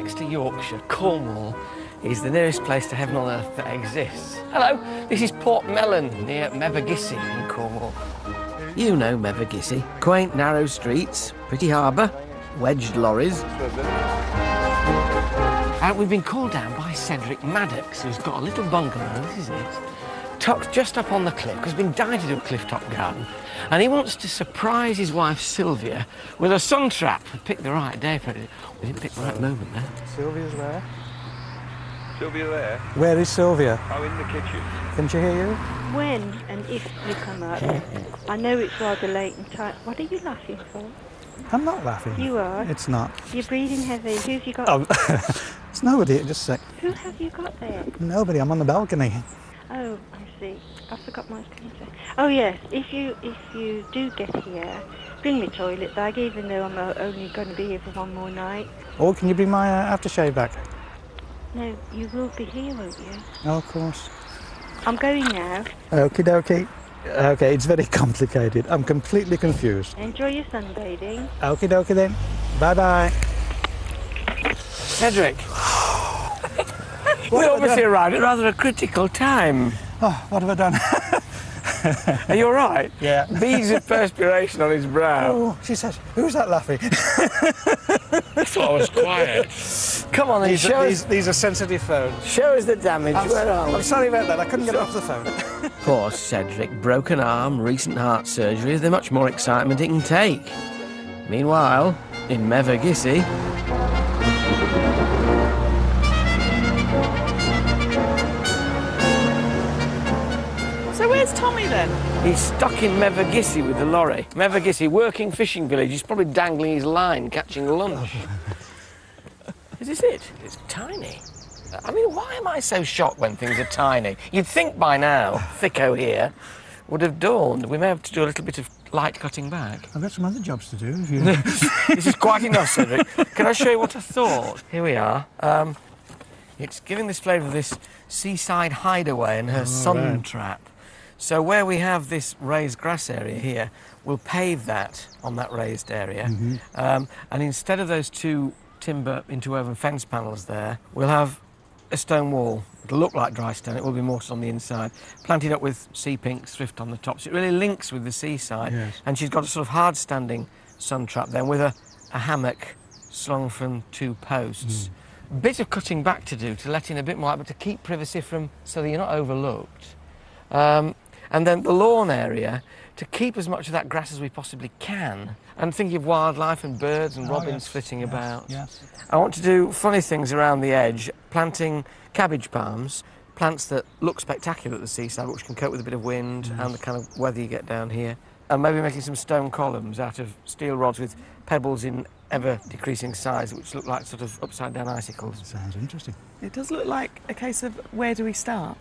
next to Yorkshire, Cornwall is the nearest place to heaven on earth that exists. Hello, this is Port Mellon near Mevagissey in Cornwall. You know Mevagissey. Quaint, narrow streets, pretty harbour, wedged lorries. And we've been called down by Cedric Maddox, who's got a little bungalow, this is it, tucked just up on the cliff, because he's been dying to do a cliff-top garden, and he wants to surprise his wife Sylvia with a sun trap. We picked the right day for it. We didn't pick the right moment there. Sylvia's there. Sylvia there. Where is Sylvia? I'm in the kitchen. Can she hear you? When and if you come up, I know it's rather late and tight. What are you laughing for? I'm not laughing. You are. It's not. You're breathing heavy. Who've you got? Oh, it's nobody. Just a sec. Who have you got there? Nobody. I'm on the balcony. Oh, I see. I forgot my say. Oh yes, if you if you do get here, bring me toilet bag, even though I'm uh, only going to be here for one more night. Oh, can you bring my uh, aftershave back? No, you will be here, won't you? Oh, of course. I'm going now. Okie dokie. Okay, it's very complicated. I'm completely confused. Enjoy your sunbathing. Okie dokie then. Bye bye. Cedric. we obviously arrived at rather a critical time. Oh, what have I done? Are you all right? Yeah. Beads of perspiration on his brow. Oh, she says, who's that laughing? I thought I was quiet. Come on, then, these, show, are, us, these, these are sensitive phones. show us the damage. Where are we? I'm sorry about that. I couldn't get it off the phone. Poor Cedric, broken arm, recent heart surgery. There's much more excitement it can take. Meanwhile, in Mevagissey, he's stuck in Mevagissey with the lorry. Mevagissey, working fishing village. He's probably dangling his line, catching lunch. Is this it? It's tiny. I mean, why am I so shocked when things are tiny? You'd think by now, Thicko here would have dawned. We may have to do a little bit of light cutting back. I've got some other jobs to do. You... this is quite enough, Cedric. Can I show you what I thought? Here we are. Um, it's giving this flavour of this seaside hideaway and her sun right. trap. So where we have this raised grass area here, we'll pave that on that raised area. Um, and instead of those two timber interwoven fence panels there, we'll have a stone wall. It'll look like dry stone, it will be mortared on the inside, planted up with sea pink thrift on the top. So it really links with the seaside. Yes. And she's got a sort of hard standing sun trap then with a, a hammock slung from two posts. Bit of cutting back to do to let in a bit more light, but to keep privacy from so that you're not overlooked. Um, and then the lawn area to keep as much of that grass as we possibly can. And thinking of wildlife and birds and Oh, robins yes, flitting yes, about. Yes. I want to do funny things around the edge, planting cabbage palms, plants that look spectacular at the seaside, which can cope with a bit of wind and the kind of weather you get down here. And maybe making some stone columns out of steel rods with pebbles in ever decreasing size, which look like sort of upside down icicles. Sounds interesting. It does look like a case of where do we start?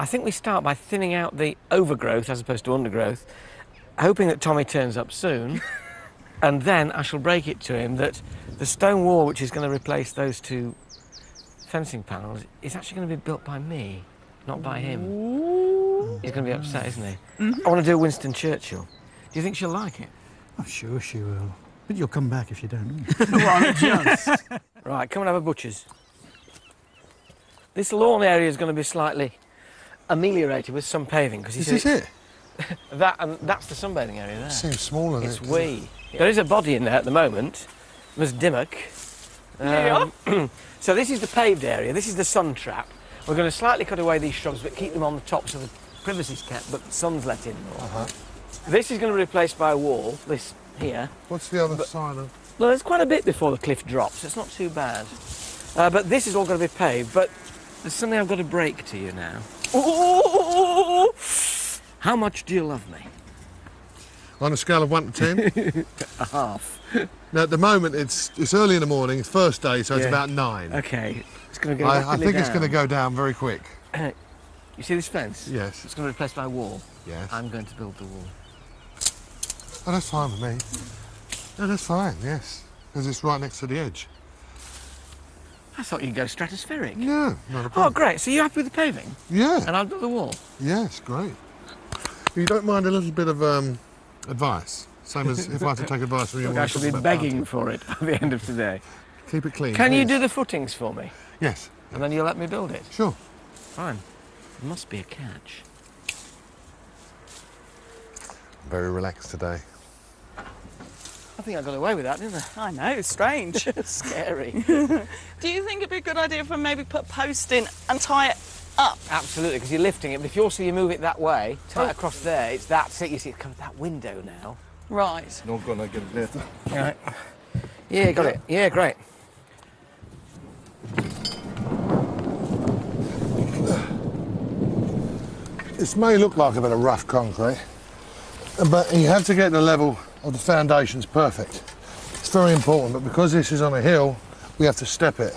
I think we start by thinning out the overgrowth as opposed to undergrowth, hoping that Tommy turns up soon. and then I shall break it to him that the stone wall, which is going to replace those two fencing panels, is actually going to be built by me, not by him. He's going to be upset, isn't he? Mm-hmm. I want to do Winston Churchill. Do you think she'll like it? I'm sure she will. But you'll come back if you don't. Right, come and have a butcher's. This lawn area is going to be slightly ameliorated with some paving because Is this it? that and that's the sunbathing area there. Seems smaller than It's it. doesn't it? wee. There is a body in there at the moment. Ms. Dimmock. Um, so this is the paved area. This is the sun trap. We're going to slightly cut away these shrubs, but keep them on the top so the privacy's kept, but the sun's let in more. Uh-huh. This is going to be replaced by a wall. This here. What's the other side of? Well, there's quite a bit before the cliff drops. It's not too bad. Uh, but this is all going to be paved. But there's something I've got to break to you now. Ooh! How much do you love me? On a scale of one to ten. A half. now at the moment it's it's early in the morning. First day, so it's Yeah. about nine. Okay. It's going to go. I, I think it's going to go down very quick. You see this fence? Yes. It's going to be replaced by a wall. Yes. I'm going to build the wall. Oh, that's fine with me. No, that's fine. Yes, because it's right next to the edge. I thought you'd go stratospheric. No, not a Oh, great. So you're happy with the paving? Yeah. And I'll build the wall? Yes, great. You don't mind a little bit of um, advice. Same as if I had to take advice from you. Look, I shall be begging for it by the end of today. Keep it clean. Can you do the footings for me? Yes. And then you'll let me build it? Sure. Fine. There must be a catch. I'm Very relaxed today. I think I got away with that, didn't I? I know, strange. Scary. Do you think it'd be a good idea if I maybe put post in and tie it up? Absolutely, because you're lifting it. But if you also you move it that way, tie it oh. across there, it's that's it. You see, it comes that window now. Right. Not gonna get it later. Right. Yeah, got it. Yeah, great. This may look like a bit of rough concrete, but you have to get the level of the foundations perfect. It's very important, but because this is on a hill, we have to step it.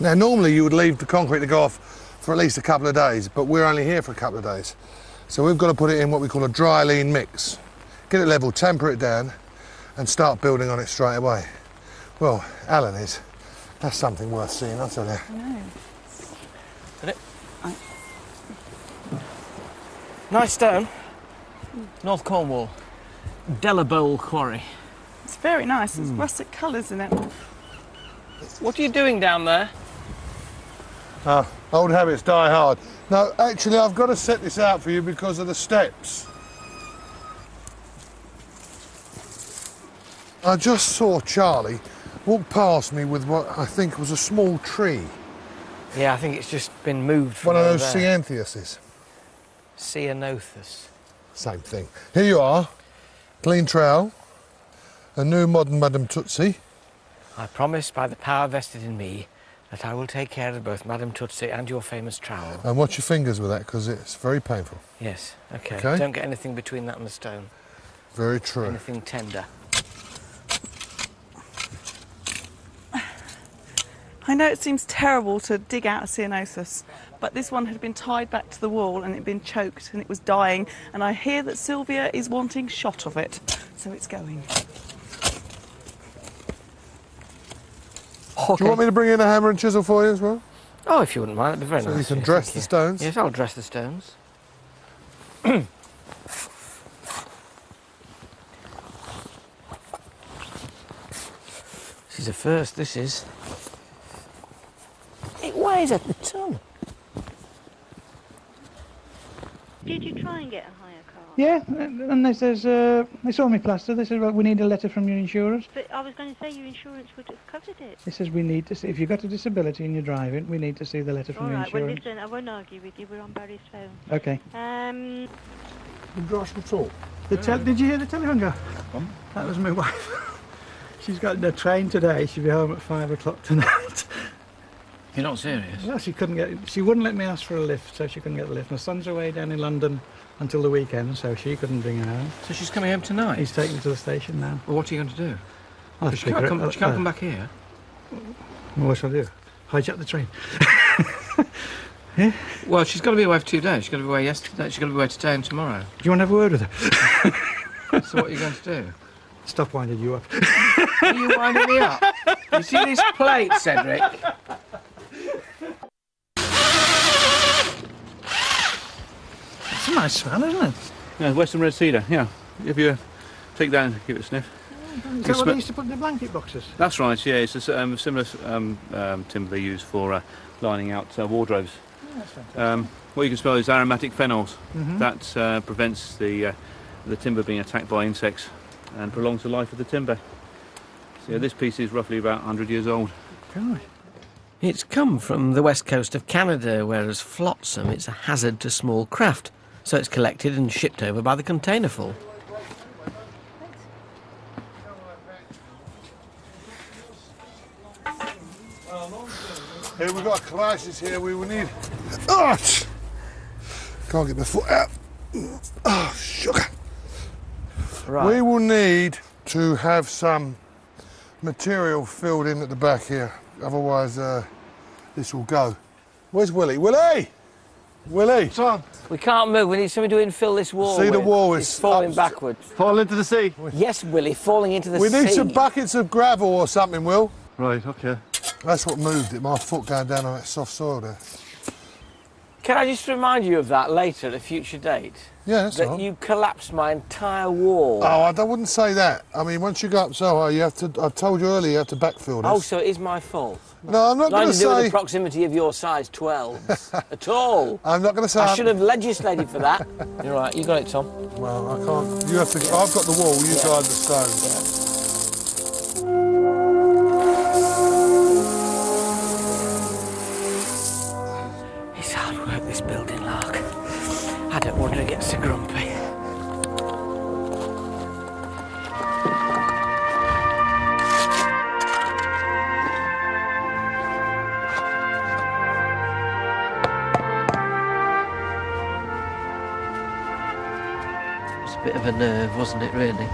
Now, normally you would leave the concrete to go off for at least a couple of days, but we're only here for a couple of days. So we've got to put it in what we call a dry lean mix. Get it level, temper it down, and start building on it straight away. Well, Alan is. That's something worth seeing, I'll tell you. No. Did it? I... Nice stone. North Cornwall. Delabole Quarry. It's very nice. There's rustic colours in it. What are you doing down there? Ah, old habits die hard. No, actually, I've got to set this out for you because of the steps. I just saw Charlie walk past me with what I think was a small tree. Yeah, I think it's just been moved from One of those there. ceanthuses. Ceanothus. Same thing. Here you are. Clean trowel. A new modern Madame Tootsie. I promise by the power vested in me that I will take care of both Madame Tootsie and your famous trowel. And watch your fingers with that because it's very painful. Yes, okay. Okay. Don't get anything between that and the stone. Very true. Anything tender. I know it seems terrible to dig out a ceanothus, but this one had been tied back to the wall and it had been choked and it was dying. And I hear that Sylvia is wanting shot of it, so it's going. Do you want me to bring in a hammer and chisel for you as well? Oh, if you wouldn't mind, that'd be very So nice. you can yes, dress the you. stones? Yes, I'll dress the stones. this is a first, this is. It weighs a ton. Did you try and get a hire car? Yeah, and they says uh, they saw me plaster. They said, "Well, we need a letter from your insurance." But I was going to say your insurance would have covered it. They says we need to see if you've got a disability and you're driving. We need to see the letter from All your right, well insurance. listen, I won't argue with you. We're on Barry's phone. Okay. Um, Josh will talk. The tel- did you hear the telephone go? That was my wife. She's got the train today. She'll be home at five o'clock tonight. You're not serious? no, she couldn't get. She wouldn't let me ask for a lift, so she couldn't get the lift. My son's away down in London until the weekend, so she couldn't bring her home. So she's coming home tonight? He's taken her to the station now. Well, what are you going to do? I'll She can't, come, she can't uh, come back here. Well, what shall I do? Hijack the train. Well, she's got to be away for two days. She's got to be away yesterday. She's got to be away today and tomorrow. Do you want to have a word with her? So what are you going to do? Stop winding you up. Are you winding me up? You see this plate, Cedric? A nice smell, isn't it? Yeah, Western Red Cedar, yeah. If you take that and give it a sniff. Is that what they used to put in the blanket boxes? That's right, yeah. It's a um, similar um, um, timber they use for uh, lining out uh, wardrobes. Um, what you can smell is aromatic phenols. That uh, prevents the, uh, the timber being attacked by insects and prolongs the life of the timber. So yeah, this piece is roughly about 100 years old. Gosh. It's come from the west coast of Canada, whereas flotsam it's a hazard to small craft, so it's collected and shipped over by the containerful. Here we've got a crisis here. We will need. Oh, can't get my foot out. Oh, sugar. We will need to have some material filled in at the back here. Otherwise, uh, this will go. Where's Willie? Willie! Willie! Son! We can't move. We need somebody to infill this wall. See, the wall is It's falling up- backwards. Fall into the sea. Yes, Willie, falling into the We sea. We need some buckets of gravel or something, Will. Right, okay. That's what moved it. My foot going down on that soft soil there. Can I just remind you of that later at a future date? Yeah, that right. you collapsed my entire wall. Oh, I don't- wouldn't say that. I mean, once you go up so high, you have to. I told you earlier, you have to backfill this. Oh, so it is my fault. no, I'm not going to to do with say. the proximity of your size 12 at all. I'm not going to say. I I'm- should have legislated for that. You're right, you got it, Tom. Well, I can't. You have to. I've got the wall. You drive the stone. Of a nerve, wasn't it, really?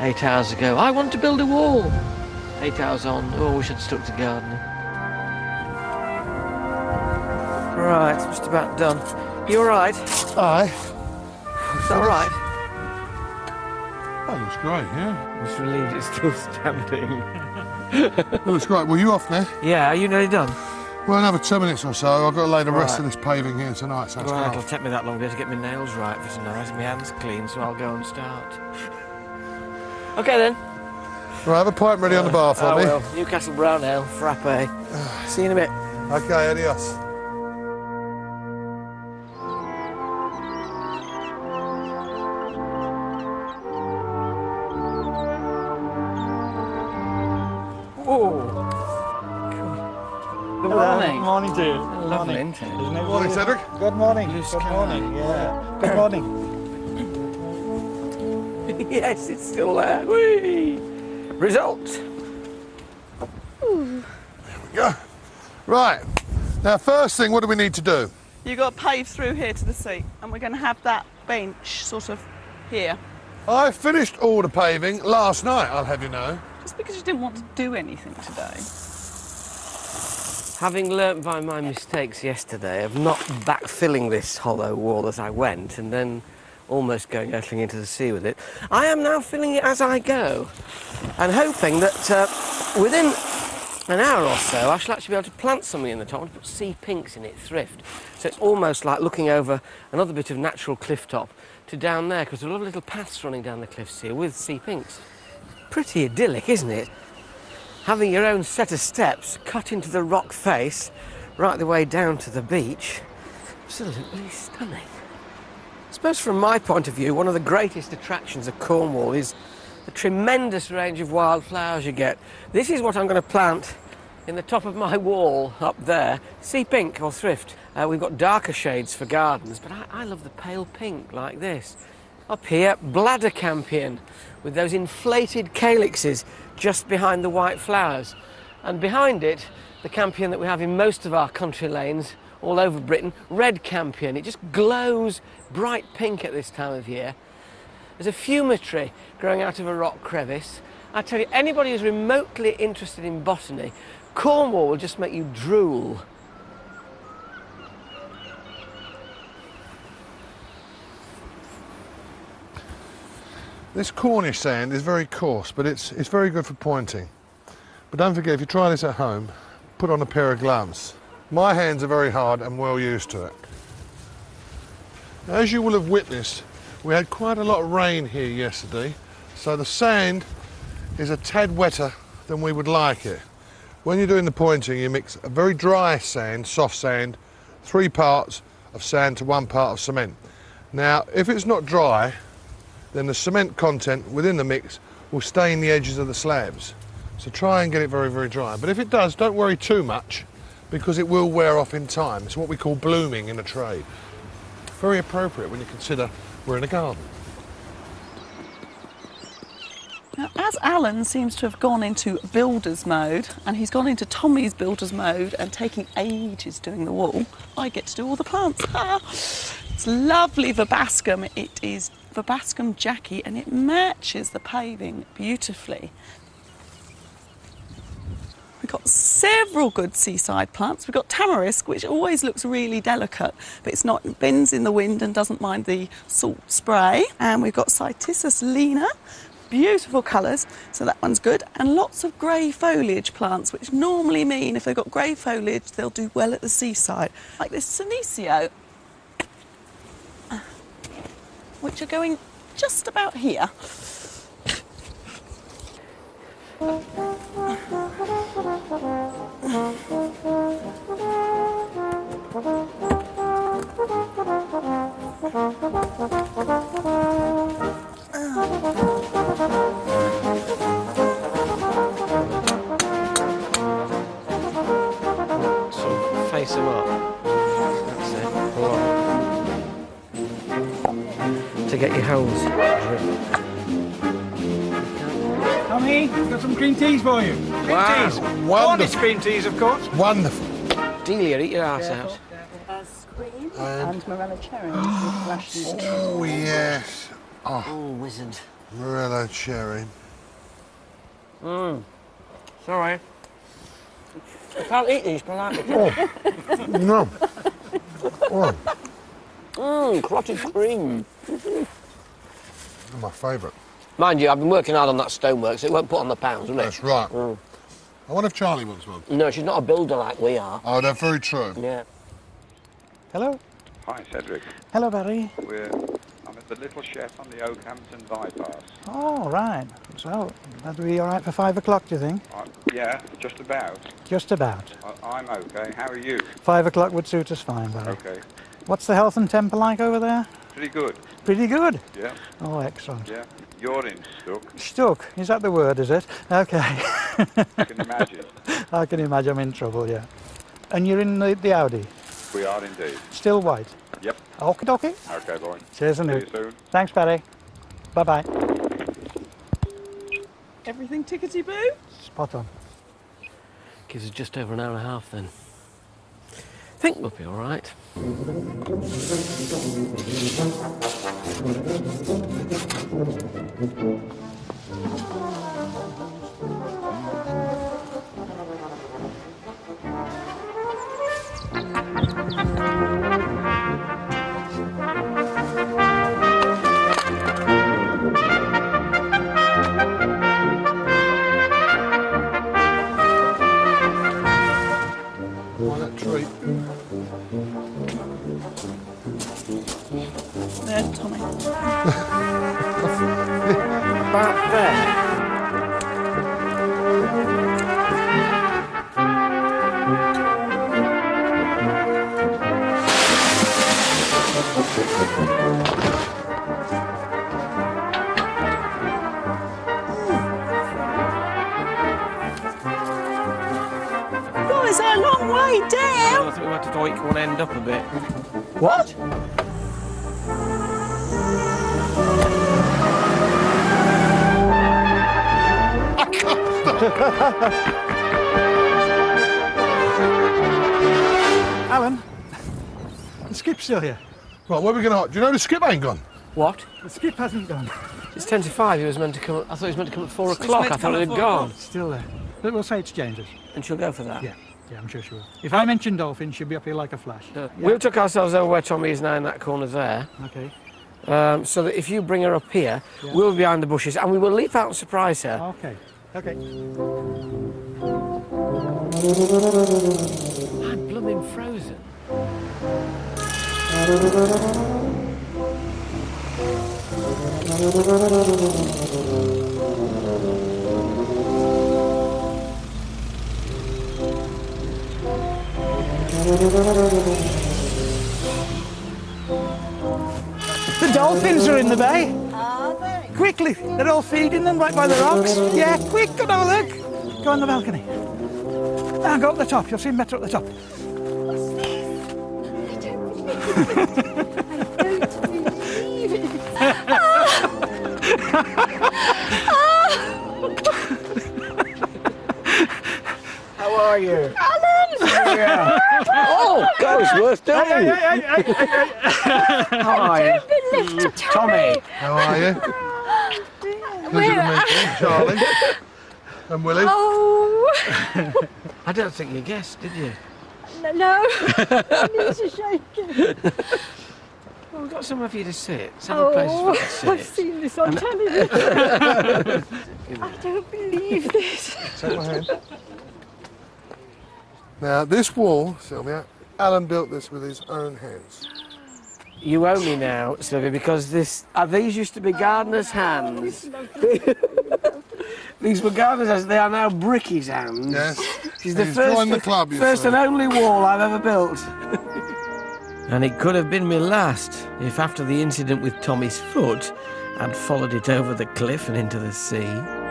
Eight hours ago, I want to build a wall. Eight hours on, oh, we should have stuck to gardening. Right, it's just about done. You all right? Is Aye. that all right? That looks great. Yeah. I'm just relieved it's still standing. That looks great. Well, you off now? Yeah, are you nearly done? Well, another two minutes or so. I've got to lay the rest of this paving here tonight. So it's it'll take me that long to get my nails right for tonight. My hands clean, so I'll go and start. Okay then. Right, have a pint ready on the bar for I me. will. Newcastle Brown Ale, frappe. See you in a bit. Okay, adios. Whoa. Good morning. Good Morning to you. Lovely, morning. isn't it? Isn't it Morning. Cedric. Good morning. Blue Good morning. Yeah. Good morning. yes, it's still there. Whee! Result. Ooh. There we go. Right. Now, first thing, what do we need to do? You've got to pave through here to the seat, and we're going to have that bench sort of here. I finished all the paving last night. I'll have you know. Just because you didn't want to do anything today. Having learnt by my mistakes yesterday of not backfilling this hollow wall as I went and then almost going hurtling into the sea with it, I am now filling it as I go and hoping that uh, within an hour or so I shall actually be able to plant something in the top. I want to put sea pinks in it, thrift. So it's almost like looking over another bit of natural cliff top to down there because there are a lot of little paths running down the cliffs here with sea pinks. Pretty idyllic, isn't it? Having your own set of steps cut into the rock face right the way down to the beach. Absolutely stunning. I suppose from my point of view, one of the greatest attractions of Cornwall is the tremendous range of wildflowers you get. This is what I'm going to plant in the top of my wall up there. Sea pink or thrift. Uh, we've got darker shades for gardens, but I, I love the pale pink like this. Up here, bladder campion with those inflated calyxes just behind the white flowers. And behind it, the campion that we have in most of our country lanes all over Britain, red campion. It just glows bright pink at this time of year. There's a fumitory growing out of a rock crevice. I tell you, anybody who's remotely interested in botany, Cornwall will just make you drool. This Cornish sand is very coarse, but it's, it's very good for pointing. But don't forget, if you try this at home, put on a pair of gloves. My hands are very hard and well used to it. As you will have witnessed, we had quite a lot of rain here yesterday, so the sand is a tad wetter than we would like it. When you're doing the pointing, you mix a very dry sand, soft sand, three parts of sand to one part of cement. Now, if it's not dry, then the cement content within the mix will stain the edges of the slabs. So try and get it very, very dry. But if it does, don't worry too much because it will wear off in time. It's what we call blooming in a trade. Very appropriate when you consider we're in a garden. Now, as Alan seems to have gone into builder's mode, and he's gone into Tommy's builder's mode and taking ages doing the wall, I get to do all the plants. Ah! It's lovely verbascum. It is verbascum Jackie, and it matches the paving beautifully. We've got several good seaside plants. We've got tamarisk, which always looks really delicate, but it's not bends in the wind and doesn't mind the salt spray. And we've got Cytisus lena, beautiful colours, so that one's good, and lots of grey foliage plants, which normally mean if they've got grey foliage, they'll do well at the seaside, like this Senecio, which are going just about here. Of face them up. To get your holes. Tommy, got some green teas for you. Green Wow. teas. Wonderful. Cornish green teas, of course. Wonderful. Delia, eat your ass out. And um, Morella cherries with rations. Oh, yes. Oh, wizard. Morello cherry. Mm. Sorry. I can't eat these politely. Oh, no. Oh, Mmm, clotted cream. they're my favourite. Mind you, I've been working hard on that stonework, so it won't put on the pounds, will it? That's right. Mm. I wonder if Charlie wants one. No, she's not a builder like we are. Oh, they're very true. Yeah. Hello. Hi, Cedric. Hello, Barry. We're I'm at the Little Chef on the Okehampton bypass. Oh, right. So, that'll be all right for five o'clock, do you think? i yeah, just about. Just about. I, I'm okay. How are you? Five o'clock would suit us fine, Barry. Okay. What's the health and temper like over there? Pretty good. Pretty good. Yeah, Oh, excellent. yeah. You're in Stook. Stuck. Is that the word, is it? Okay. You can imagine. I can imagine I'm in trouble, yeah. And you're in the, the Audi? we are indeed. Still white? Yep. Okie dokie. Okay, boy. Cheers and See you soon. Thanks, Barry. Bye bye. Everything tickety boo. Spot on. Gives us just over an hour and a half then. I think we'll be all right. What a treat. Alan, the skip's still here. Right, where are we going to... Do you know the skip ain't gone? What? The skip hasn't gone. It's ten to five. He was meant to come. I thought he was meant to come at four o'clock. I thought come it at had gone. o'clock. Still there. But we'll say it's James's. And she'll go for that. Yeah, yeah, I'm sure she will. If I mention dolphin, she'll be up here like a flash. Uh, We'll tuck ourselves over where Tommy is now in that corner there, Okay. um, so that if you bring her up here, Yeah. we'll be behind the bushes and we will leap out and surprise her. Okay. Okay. I'm blooming frozen. The dolphins are in the bay. Quickly, they're all feeding them right by the rocks. Yeah, quick, go and have a look. Go on the balcony. Now go up the top. You'll see them better up the top. I don't believe. it. I don't believe it. How are you? Alan! oh, God, it's worth doing. Hi. Mm, Tommy. How are you? Pleasure to meet you, Charlie. And Willie. Oh, I don't think you guessed, did you? no, no. I need to shake it. Well, we've got got somewhere for you to sit. Several oh, places for Oh, you to sit. I've seen this on television. I don't believe this. Take my hand. Now, this wall, Sylvia, Alan built this with his own hands. You owe me now, Sylvia, because this. Uh, these used to be gardener's hands. these were gardener's hands. They are now Bricky's hands. Yes. She's the He's first, joined the club, you first and only wall I've ever built. and it could have been my last if, after the incident with Tommy's foot, I'd followed it over the cliff and into the sea.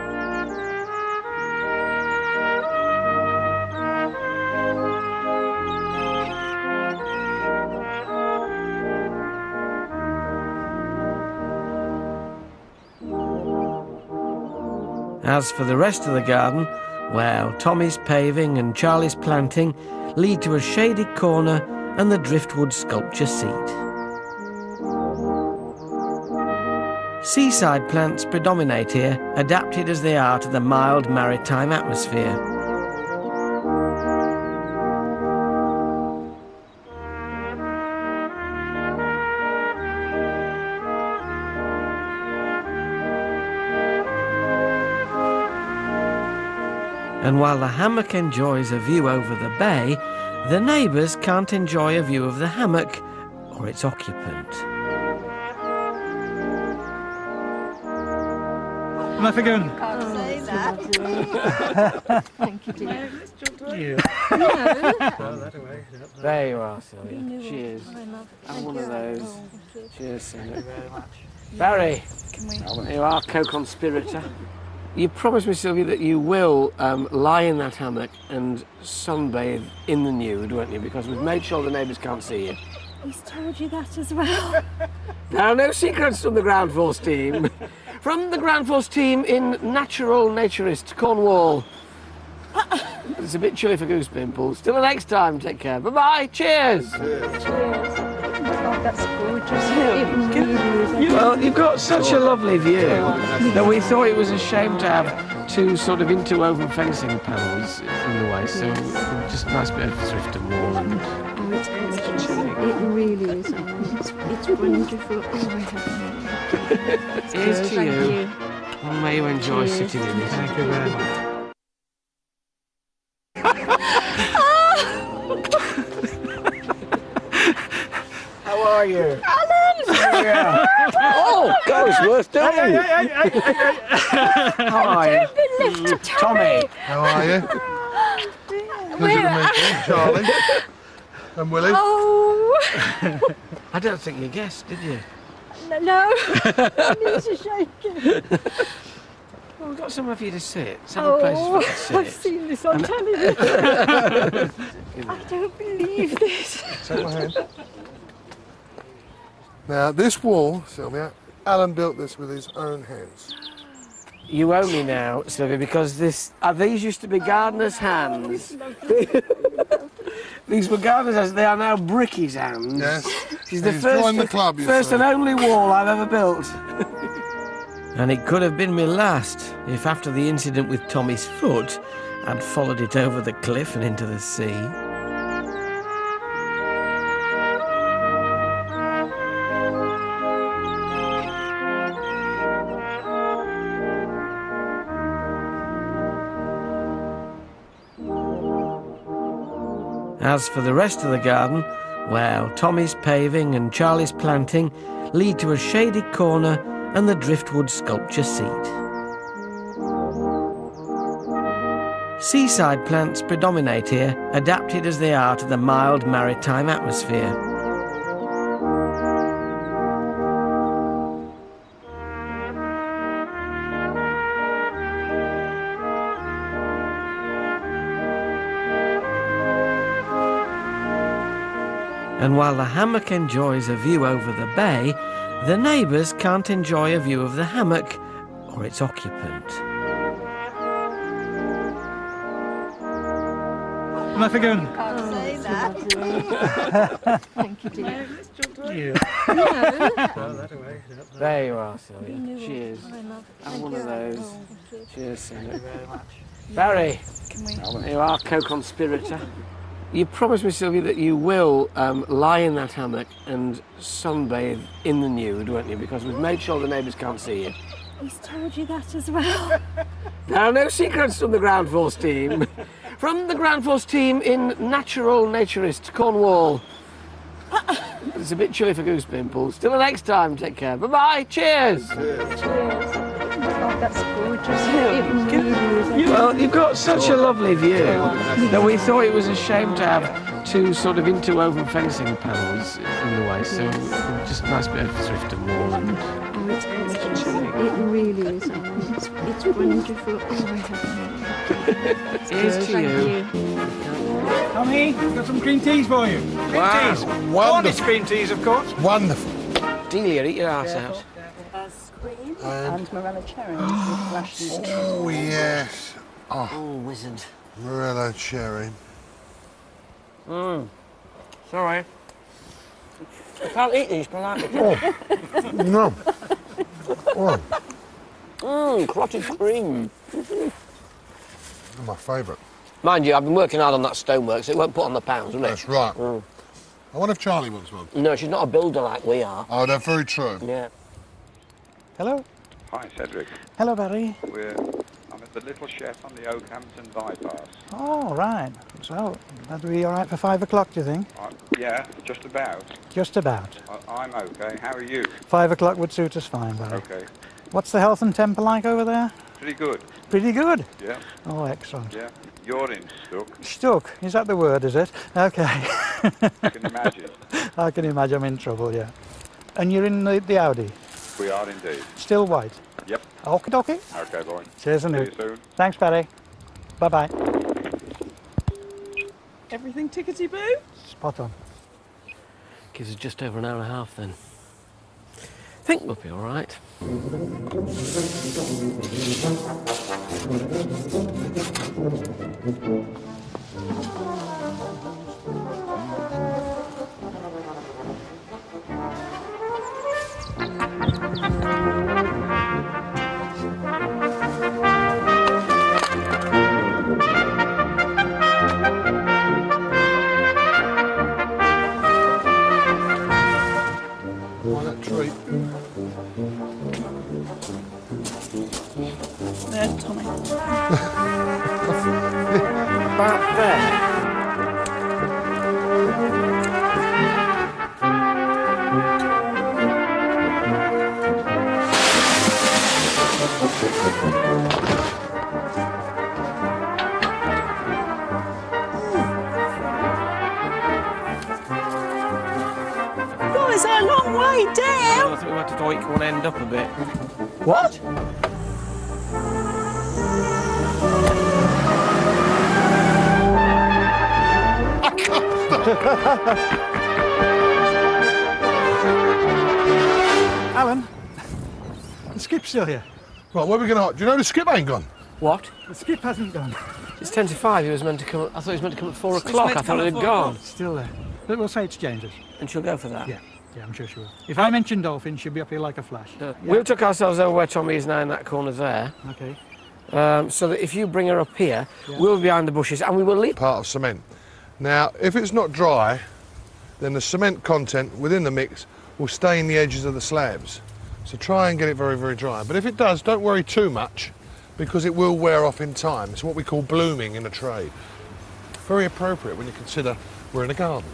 As for the rest of the garden, well, Tommy's paving and Charlie's planting lead to a shaded corner and the driftwood sculpture seat. Seaside plants predominate here, adapted as they are to the mild maritime atmosphere. And while the hammock enjoys a view over the bay, the neighbours can't enjoy a view of the hammock or its occupant. Am I? Can't say that. Thank you, dear. There you are, Sylvia. Cheers. I'm one you. of those. Oh, thank you. Cheers, Sylvia. very much. Barry, Can we? Oh, you are co-conspirator. You promised me, Sylvia, that you will um, lie in that hammock and sunbathe in the nude, won't you? Because we've made sure the neighbours can't see you. He's told you that as well. there are no secrets from the Ground Force team. From the Ground Force team in Natural Naturist, Cornwall. It's a bit chilly for goose pimples. Till the next time, take care. Bye bye. Cheers. Cheers. Oh, that's gorgeous. It really. Well, you've got such a lovely view that we thought it was a shame to have two sort of interwoven fencing panels in the way. So just a nice bit of thrift and wall and Oh, it's gorgeous. It really is. It's, it's wonderful. Oh, I have here's to Thank you. you. And may you enjoy Cheers. sitting in it. Thank you very much. Are you? Alan! oh, God, it's worth doing. How are you? Been left to Tommy. How are you? Pleasure to meet you, Charlie. And Willie. Oh, I don't think you guessed, did you? no, no. My knees are shaking. Well, we've got somewhere for you to sit. Several places for Oh, you to sit. I've seen this on television. I don't believe this. Take my hand. Now, this wall, Sylvia, Alan built this with his own hands. You owe me now, Sylvia, because this. Uh, these used to be gardener's hands. these were gardener's hands. They are now Bricky's hands. Yes. She's the first, joined the club, you first and only wall I've ever built. and it could have been my last if, after the incident with Tommy's foot, I'd followed it over the cliff and into the sea. As for the rest of the garden, well, Tommy's paving and Charlie's planting lead to a shaded corner and the driftwood sculpture seat. Seaside plants predominate here, adapted as they are to the mild maritime atmosphere. And while the hammock enjoys a view over the bay, the neighbours can't enjoy a view of the hammock or its occupant. Am I forgotten? Can't say that. Thank you, dear. There you are, Sylvia. Cheers. I'm one of those. Oh, thank you. Cheers, Sylvia. very much. Barry, Can we? you are co-conspirator. You promised me, Sylvia, that you will um, lie in that hammock and sunbathe in the nude, won't you? Because we've made sure the neighbours can't see you. He's told you that as well. There are no secrets from the Ground Force team. from the Ground Force team in Natural Naturist, Cornwall. It's a bit chilly for goose pimples. Till the next time, take care. Bye bye. Cheers. Cheers. Oh, that's gorgeous. It really is. Well, you've got such a lovely view that we thought it was a shame to have two sort of interwoven fencing panels in the way. So just a nice bit of thrift and wall and Oh, it's gorgeous. It really is. Oh, it's, it's wonderful. Oh, I have here's to Thank you. you. Tommy, got some green teas for you. Green Wow. teas. Wonderful. Cornish green teas, of course. Wonderful. Delia, eat your ass out. And Morello cherry with flashes. Oh, yes. Oh, wizard. Morello cherry. Mm. Sorry. I can't eat these politely. No. Oh, Mmm, clotted cream. they're my favourite. Mind you, I've been working hard on that stonework, so it won't put on the pounds, will it? That's right. Mm. I wonder if Charlie wants one. No, she's not a builder like we are. Oh, they're very true. Yeah. Hello. Hi, Cedric. Hello, Barry. We're, I'm at the Little Chef on the Okehampton bypass. Oh, right. So, that'll be all right for five o'clock, do you think? I, yeah, just about. Just about. I, I'm okay. How are you? Five o'clock would suit us fine, Barry. Okay. What's the health and temper like over there? Pretty good. Pretty good. Yeah, Oh, excellent. yeah. You're in stuck. Stuck. Is that the word, is it? Okay. I can imagine. I can imagine I'm in trouble, yeah. And you're in the, the Audi? We are indeed. Still white? Yep. Okie dokie. Okay, boy. Cheers and See you soon. Thanks, Barry. Bye bye. Everything tickety boo. Spot on. Gives us just over an hour and a half then. Think we'll be all right. Alan, the skip's still here. Right, where are we going to... Do you know the skip ain't gone? What? The skip hasn't gone. It's ten to five. He was meant to come. I thought he was meant to come at four o'clock. I thought come it at had four gone. Still there. But we'll say it's James's. And she'll go for that. Yeah, yeah, I'm sure she will. If I mention dolphins, she'll be up here like a flash. Uh, We'll tuck ourselves over where Tommy is now in that corner there, Okay. um, so that if you bring her up here, we'll be behind the bushes and we will leap. Part of cement. Now, if it's not dry, then the cement content within the mix will stain the edges of the slabs. So try and get it very, very dry. But if it does, don't worry too much because it will wear off in time. It's what we call blooming in a trade. Very appropriate when you consider we're in a garden.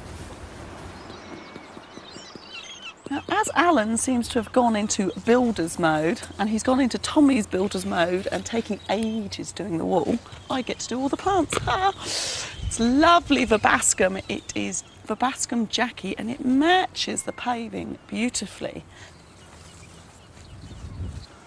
Now, as Alan seems to have gone into builder's mode, and he's gone into Tommy's builder's mode and taking ages doing the wall, I get to do all the plants. Ah, it's lovely verbascum. It is verbascum Jackie, and it matches the paving beautifully.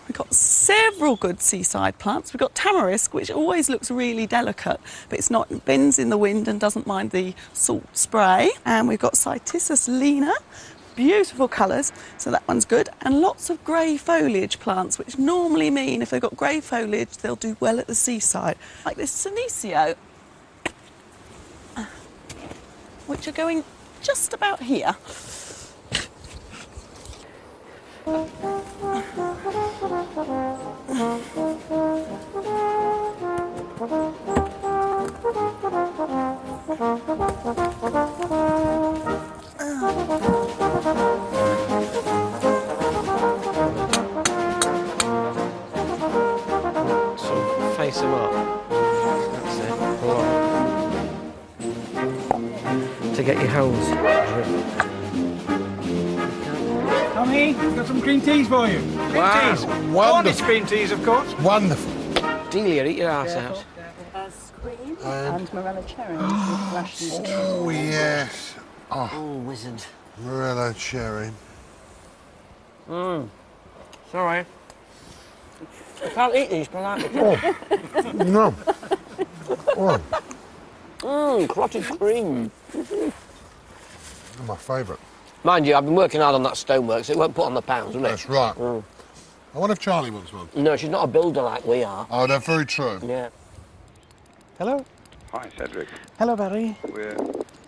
We've got several good seaside plants. We've got tamarisk, which always looks really delicate, but it's not bends in the wind and doesn't mind the salt spray. And we've got Cytisus lena, beautiful colours, so that one's good. And lots of grey foliage plants, which normally mean if they've got grey foliage, they'll do well at the seaside, like this Senecio, which are going just about here. Of face them up. To get your holes drilled. Tommy, we've got some green teas for you. Green Wow. teas. Wonderful. Cornish green teas, of course. Wonderful. Delia, eat your ass out. cream and morella cherries with rations. Oh, yes. Oh, wizard. Morello cherry. Mmm. Sorry. I can't eat these politely. Oh. No. Oh, Mmm, clotted cream. my favourite. Mind you, I've been working hard on that stonework, so it won't put on the pounds, will it? That's right. Mm. I wonder if Charlie wants one. No, she's not a builder like we are. Oh, they're very true. Yeah. Hello. Hi, Cedric. Hello, Barry. We're,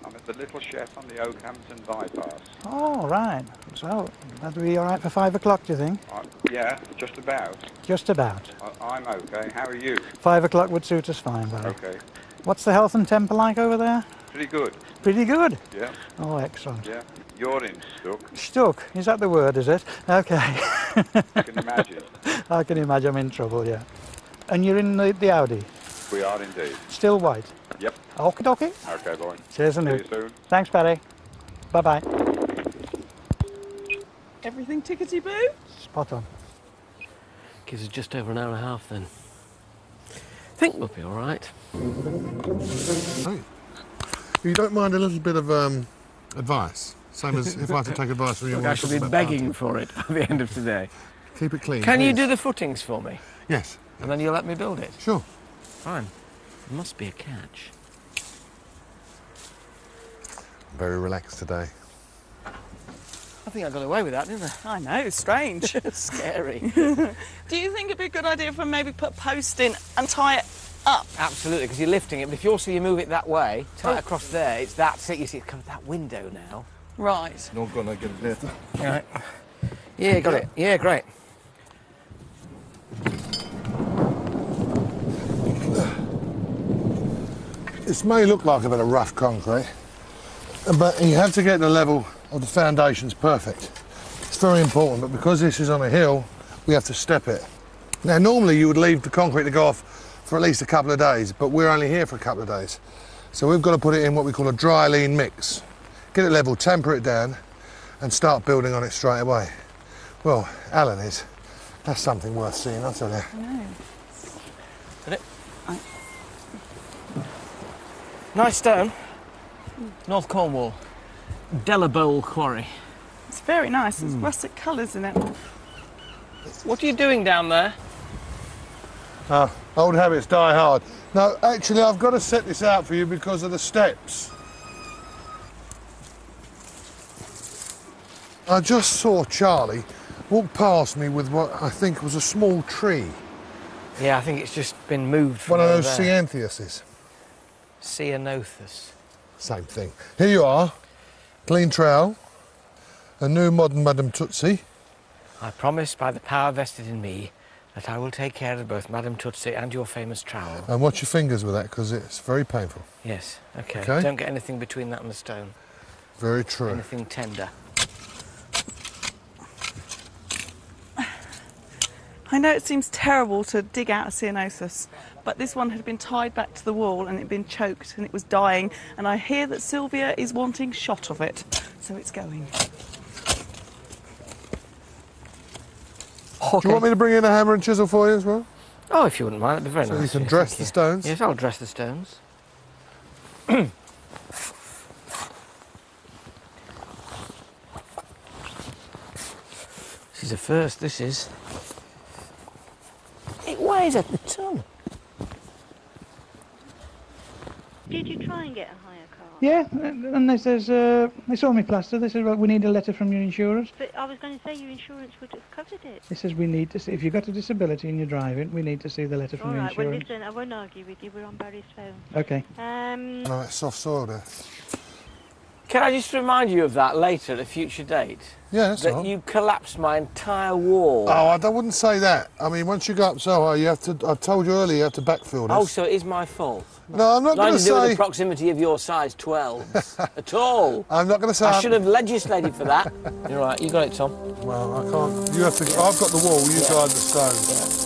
I'm at the Little Chef on the Okehampton bypass. Oh, right. So, that'll be all right for five o'clock, do you think? I, yeah, just about. Just about. I, I'm okay. How are you? Five o'clock would suit us fine, Barry. Okay. What's the health and temper like over there? Pretty good. Pretty good. Yeah, Oh, excellent. yeah. You're in stuck. Stuck. Is that the word, is it? Okay. I can imagine. I can imagine I'm in trouble, yeah. And you're in the, the Audi? We are indeed. Still white? Yep. Okie dokie. Okay, boy. Cheers, and See and you soon. Thanks, Barry. Bye bye. Everything tickety boo. Spot on. Gives us just over an hour and a half then. Think we'll be all right. Hey. You don't mind a little bit of um, advice? Same as if I have to take advice from you. Look, I it shall be about begging for it at the end of today. Keep it clean. Can you do the footings for me? Yes. And then you'll let me build it? Sure. Fine. There must be a catch. Very relaxed today. I think I got away with that, didn't I? I know, strange. Scary. Do you think it'd be a good idea if I maybe put a post in and tie it up? Absolutely, because you're lifting it. But if you also you move it that way, tie it oh. across there, it's that. It. You see, it's covered that window now. Right. Not gonna get it later. Right. Yeah, got it. Yeah, great. This may look like a bit of rough concrete, but you have to get the level of the foundations perfect. It's very important, but because this is on a hill, we have to step it. Now, normally you would leave the concrete to go off for at least a couple of days, but we're only here for a couple of days. So we've got to put it in what we call a dry lean mix. Get it level, temper it down, and start building on it straight away. Well, Alan is. That's something worth seeing, I'll tell you. I know. Did it? Nice stone. North Cornwall. Delabole Quarry. It's very nice. It's rustic colours in it. What are you doing down there? Ah, old habits die hard. No, actually, I've got to set this out for you because of the steps. I just saw Charlie walk past me with what I think was a small tree. Yeah, I think it's just been moved from One of those there. ceanothuses. Ceanothus. Same thing. Here you are. Clean trowel. A new modern Madame Tootsie. I promise by the power vested in me that I will take care of both Madame Tootsie and your famous trowel. And watch your fingers with that because it's very painful. Yes, okay. Okay. Don't get anything between that and the stone. Very true. Anything tender. I know it seems terrible to dig out a ceanothus, but this one had been tied back to the wall and it had been choked and it was dying. And I hear that Sylvia is wanting shot of it, so it's going. Do you want me to bring in a hammer and chisel for you as well? Oh, if you wouldn't mind, that'd be very So nice. you can dress thank the you. stones? Yes, I'll dress the stones. this is a first, this is. It weighs a ton. Did you try and get a hire car? Yeah, and they says uh, they saw me plaster. This is what we need a letter from your insurance. But I was going to say your insurance would have covered it. They says we need to see, if you've got a disability and you're driving, we need to see the letter from All your right, well insurance. listen, I won't argue with you. We're on Barry's phone. Okay. Um, No, it's soft soil there. Can I just remind you of that later at a future date? Yeah, that's that all right. you collapsed my entire wall. Oh, I wouldn't say that. I mean, once you go up so high, you have to. I told you earlier, you have to backfill this. Oh, so it is my fault. No, I'm not going to do with say. the proximity of your size 12s at all. I'm not going to say. I I'm- should have legislated for that. You're right, you got it, Tom. Well, I can't. You have to. I've got the wall. You guide the stone.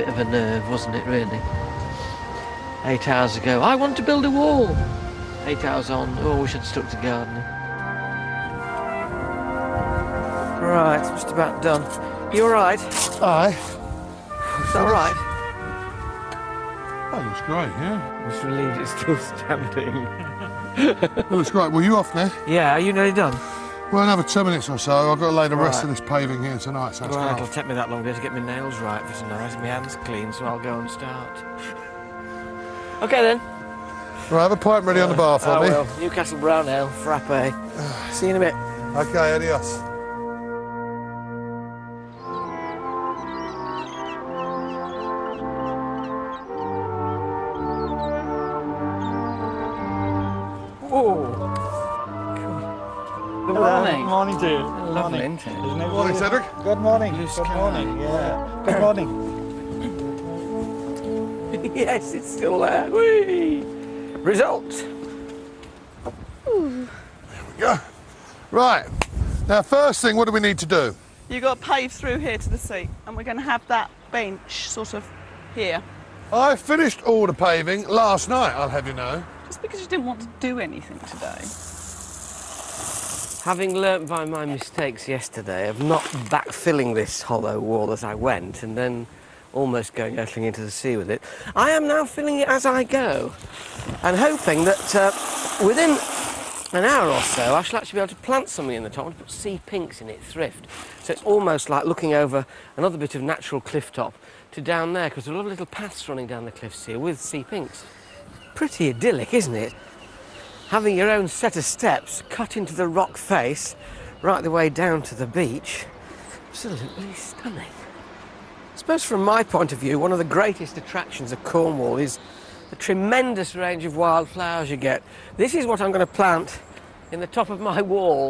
Bit of a nerve, wasn't it, really? Eight hours ago, I want to build a wall. Eight hours on, oh, I wish I'd stuck to gardening. Right, just about done. You all right? Aye. All right? That looks great. Yeah. I'm just relieved it's still standing. That looks great. Well, you off now? Yeah, are you nearly done? Well, another two minutes or so. I've got to lay the rest of this paving here tonight. So it's it'll take me that long to get my nails right for tonight. My hands clean, so I'll go and start. Okay then. Right, have a pint ready on the bar for I me. will. Newcastle Brown Ale, frappe. See you in a bit. Okay, adios. Lovely, isn't it? Isn't it Morning. Cedric. Good morning. Blue Good morning. Yeah. Good morning. yes, it's still there. Whee! Result. there we go Right. Now, first thing, what do we need to do? You've got to pave through here to the sea, and we're going to have that bench sort of here. I finished all the paving last night. I'll have you know. Just because you didn't want to do anything today. Having learnt by my mistakes yesterday of not backfilling this hollow wall as I went and then almost going hurtling into the sea with it, I am now filling it as I go and hoping that uh, within an hour or so I shall actually be able to plant something in the top and put sea pinks in it, thrift. So it's almost like looking over another bit of natural cliff top to down there because there are a lot of little paths running down the cliffs here with sea pinks. Pretty idyllic, isn't it? Having your own set of steps cut into the rock face right the way down to the beach. Absolutely stunning. I suppose from my point of view, one of the greatest attractions of Cornwall is the tremendous range of wildflowers you get. This is what I'm going to plant in the top of my wall.